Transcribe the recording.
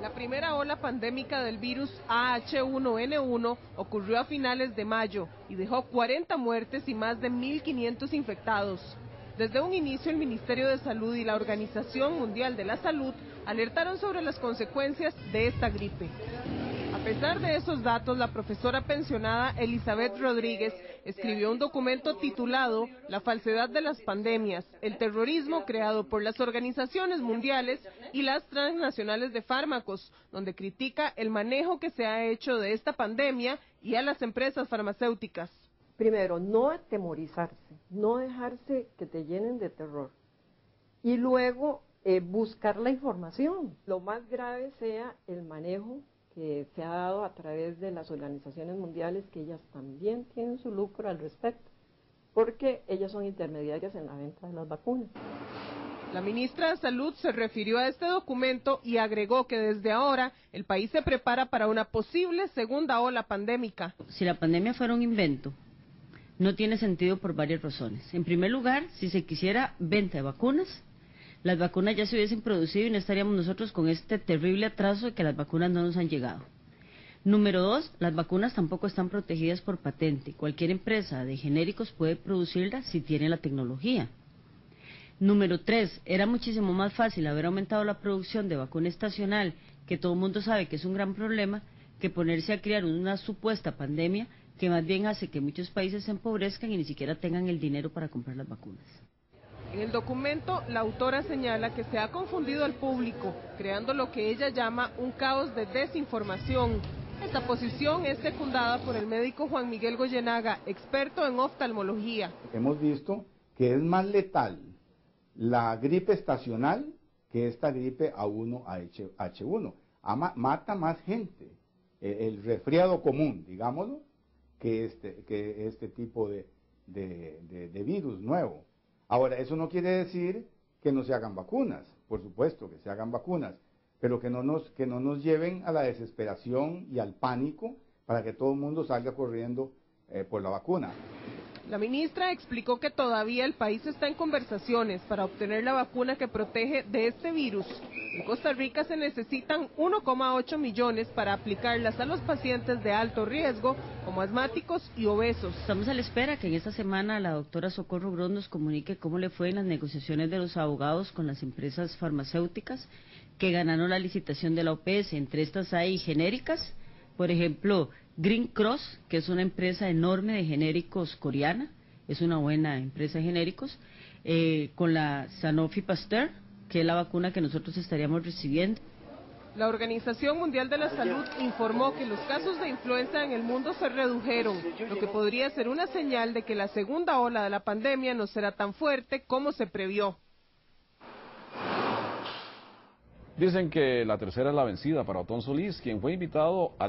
La primera ola pandémica del virus AH1N1 ocurrió a finales de mayo y dejó 40 muertes y más de 1.500 infectados. Desde un inicio, el Ministerio de Salud y la Organización Mundial de la Salud alertaron sobre las consecuencias de esta gripe. A pesar de esos datos, la profesora pensionada Elizabeth Rodríguez escribió un documento titulado La falsedad de las pandemias, el terrorismo creado por las organizaciones mundiales y las transnacionales de fármacos, donde critica el manejo que se ha hecho de esta pandemia y a las empresas farmacéuticas. Primero, no atemorizarse, no dejarse que te llenen de terror. Y luego, eh, buscar la información. Lo más grave sea el manejo que se ha dado a través de las organizaciones mundiales, que ellas también tienen su lucro al respecto, porque ellas son intermediarias en la venta de las vacunas. La ministra de Salud se refirió a este documento y agregó que desde ahora el país se prepara para una posible segunda ola pandémica. Si la pandemia fuera un invento, no tiene sentido por varias razones. En primer lugar, si se quisiera venta de vacunas, las vacunas ya se hubiesen producido y no estaríamos nosotros con este terrible atraso de que las vacunas no nos han llegado. Número dos, las vacunas tampoco están protegidas por patente. Cualquier empresa de genéricos puede producirlas si tiene la tecnología. Número tres, era muchísimo más fácil haber aumentado la producción de vacuna estacional, que todo el mundo sabe que es un gran problema, que ponerse a crear una supuesta pandemia que más bien hace que muchos países se empobrezcan y ni siquiera tengan el dinero para comprar las vacunas. En el documento, la autora señala que se ha confundido al público, creando lo que ella llama un caos de desinformación. Esta posición es secundada por el médico Juan Miguel Goyenaga, experto en oftalmología. Hemos visto que es más letal la gripe estacional que esta gripe A1H1. Mata más gente. E, el resfriado común, digámoslo, que este, que este tipo de, de virus nuevo. Ahora, eso no quiere decir que no se hagan vacunas, por supuesto que se hagan vacunas, pero que no nos, que no nos lleven a la desesperación y al pánico para que todo el mundo salga corriendo eh, por la vacuna. La ministra explicó que todavía el país está en conversaciones para obtener la vacuna que protege de este virus. En Costa Rica se necesitan 1,8 millones para aplicarlas a los pacientes de alto riesgo, como asmáticos y obesos. Estamos a la espera que en esta semana la doctora Socorro Gros nos comunique cómo le fue en las negociaciones de los abogados con las empresas farmacéuticas que ganaron la licitación de la OPS. Entre estas hay genéricas, por ejemplo, Green Cross, que es una empresa enorme de genéricos coreana, es una buena empresa de genéricos, eh, con la Sanofi Pasteur, que es la vacuna que nosotros estaríamos recibiendo. La Organización Mundial de la Salud informó que los casos de influenza en el mundo se redujeron, lo que podría ser una señal de que la segunda ola de la pandemia no será tan fuerte como se previó. Dicen que la tercera es la vencida para Otón Solís, quien fue invitado a